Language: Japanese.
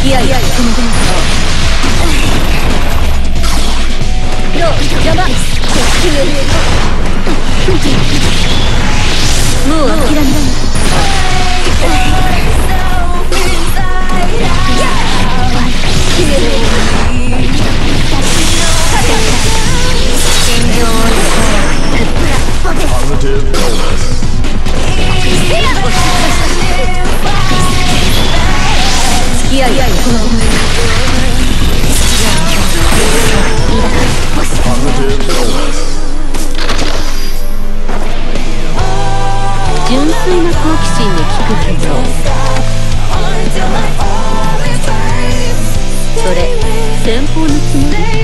付き合いやこのどう邪魔こっちへもう諦められない付純粋な好奇心に効くけどそれ先方のつもり？